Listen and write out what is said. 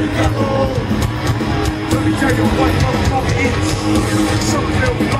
Let me tell you what motherfucker is. Something